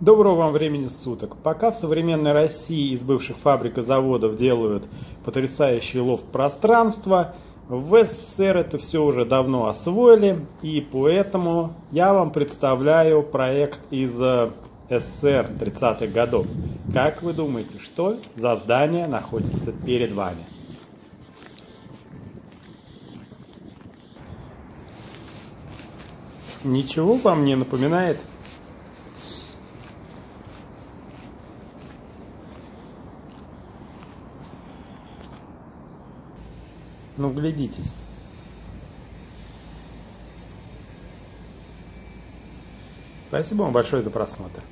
Доброго вам времени суток. Пока в современной России из бывших фабрик и заводов делают потрясающий лофт пространства, в СССР это все уже давно освоили, и поэтому я вам представляю проект из э, СССР 30-х годов. Как вы думаете, что за здание находится перед вами? Ничего вам не напоминает? Ну, глядитесь. Спасибо вам большое за просмотр.